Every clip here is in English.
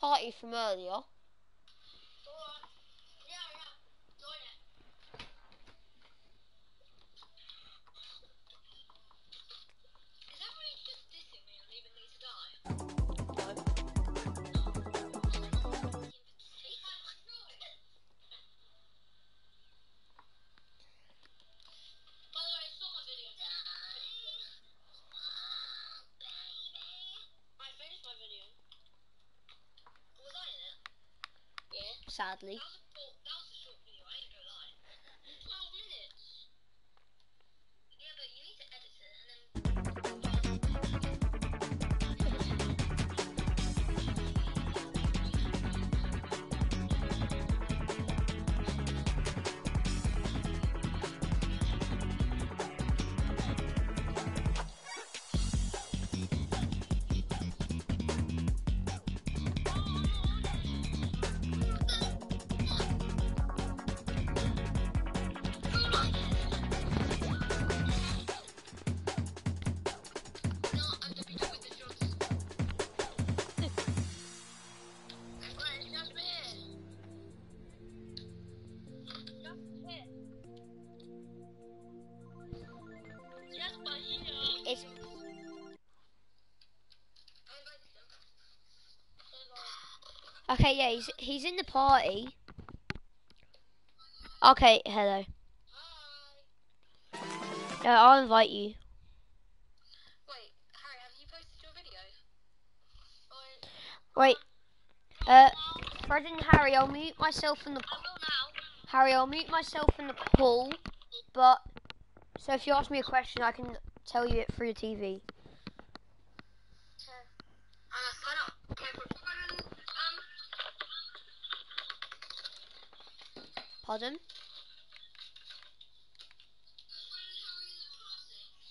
party from earlier. Sadly. Okay, yeah, he's he's in the party. Okay, hello. Hi. Yeah, I'll invite you. Wait, Harry, have you posted your video? Wait. Uh, Fred and Harry, I'll mute myself in the. Harry, I'll mute myself in the call, but so if you ask me a question, I can tell you it through the TV. Pardon?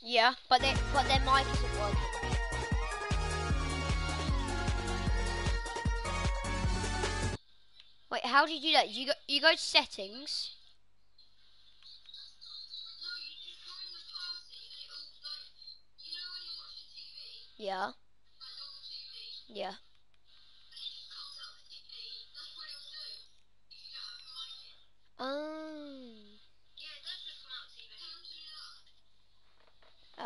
Yeah, but they but their mic isn't working. Wait, how do you do that? You go you go to settings. Yeah. Yeah. Um.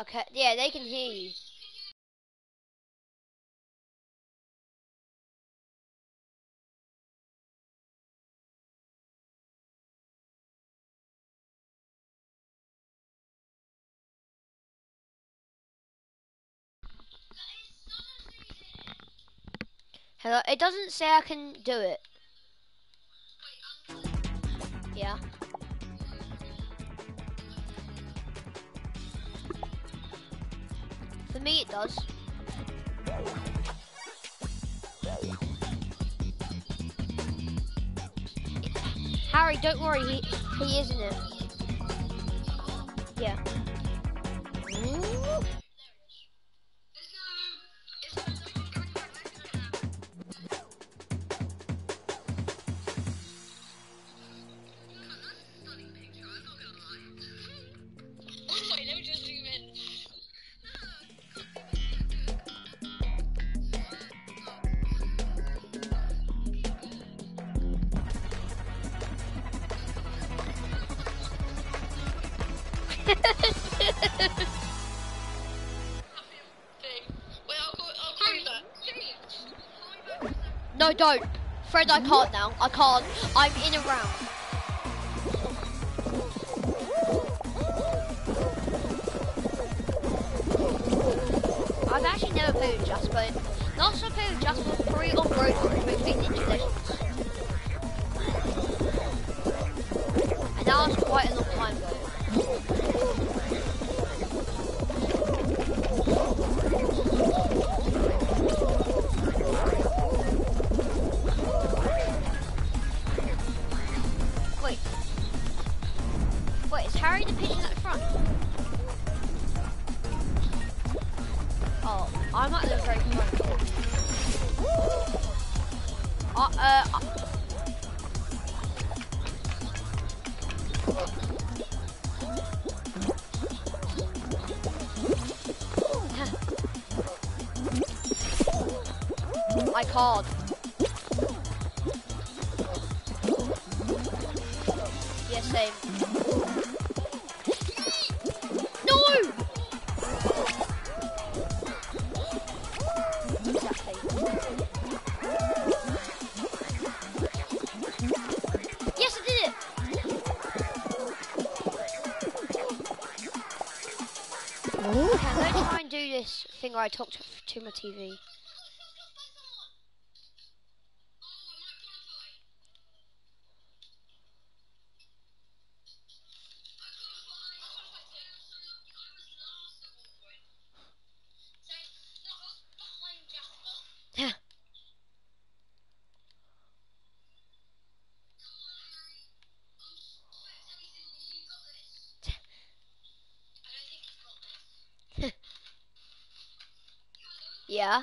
Okay, yeah, they can hear you. Hello, it doesn't say I can do it. Yeah. For me, it does. Harry, don't worry, he, he isn't it. Yeah. no, I can't now. I can't. I'm in a round. I've actually never played with Jasper. Last time I played with Jasper probably on Road Legends. I talk to, to my TV. Yeah.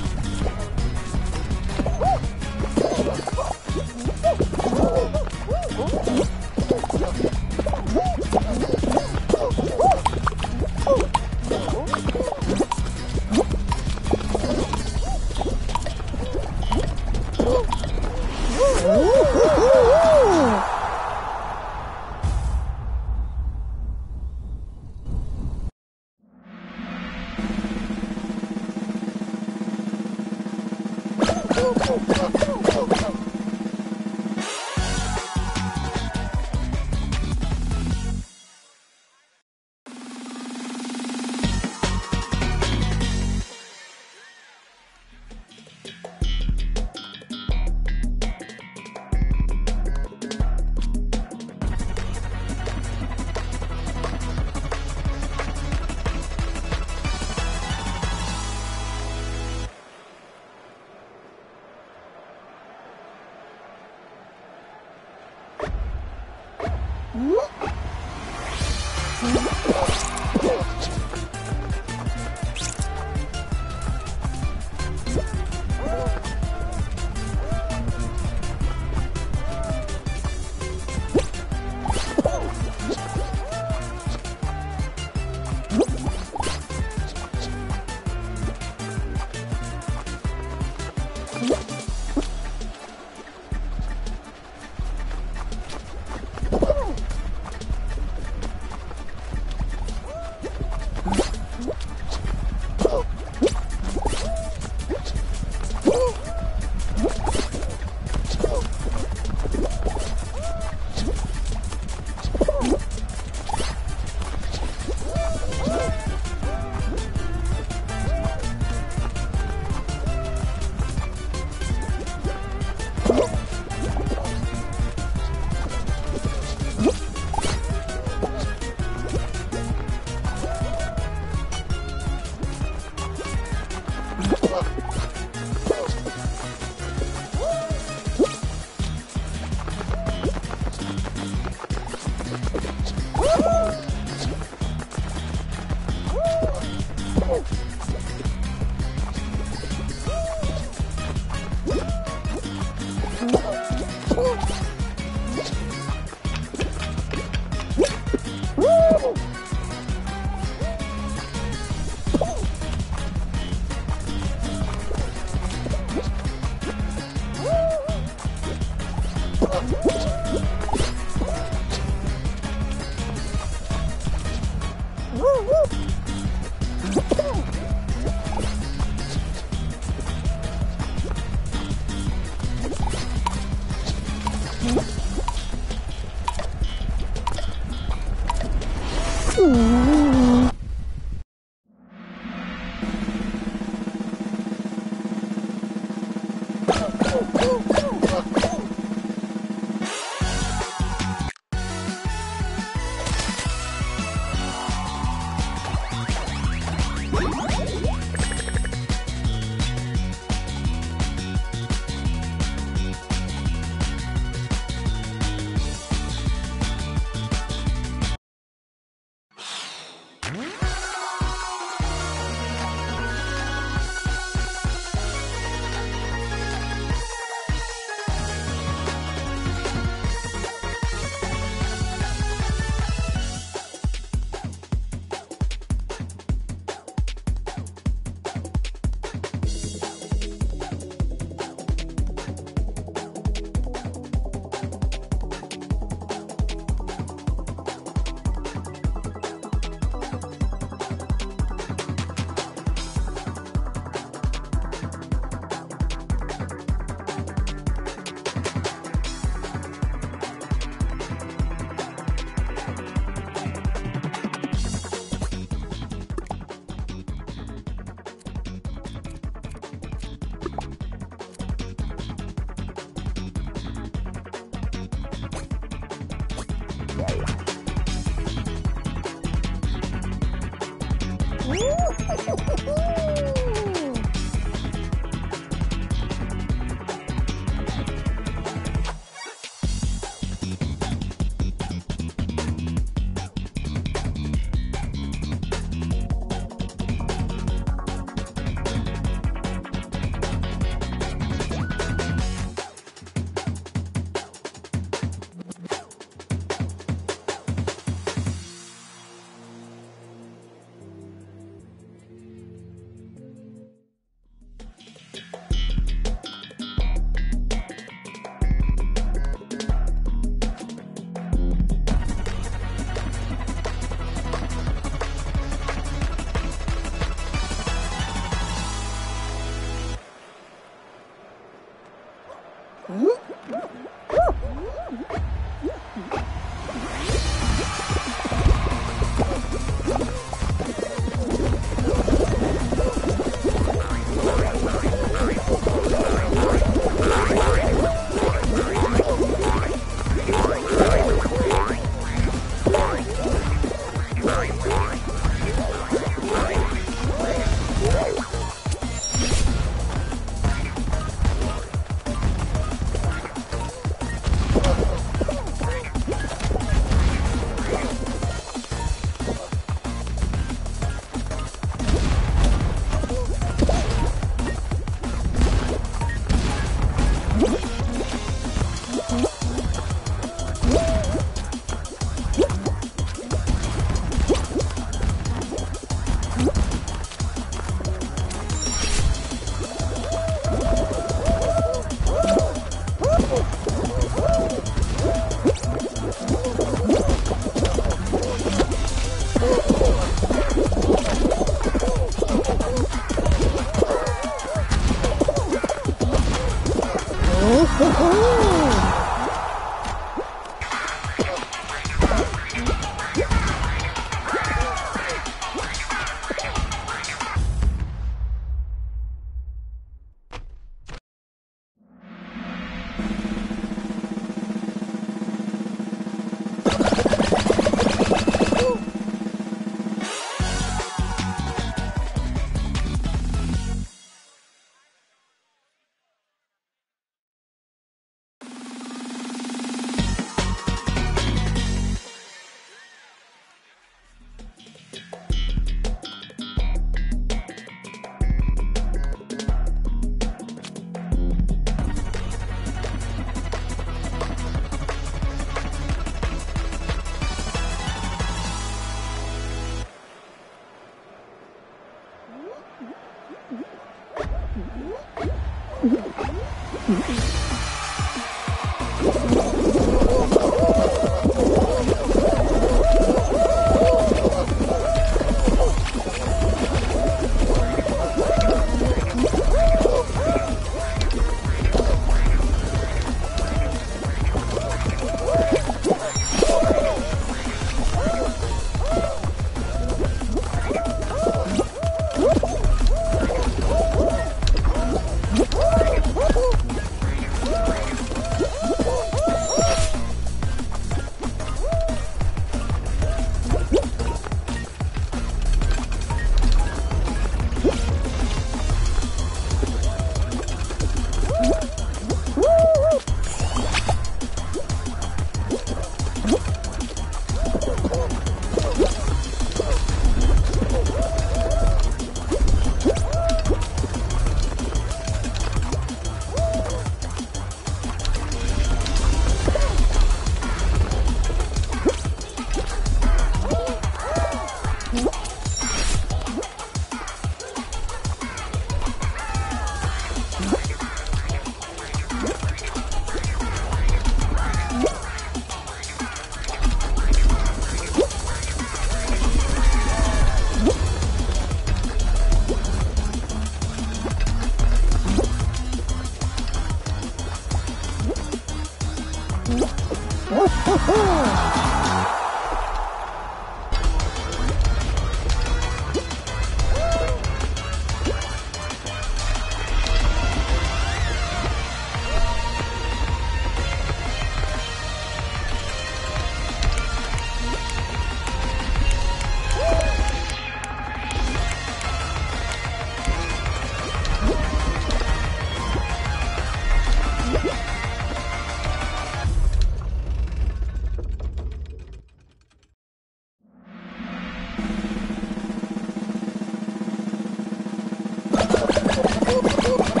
¡Oh!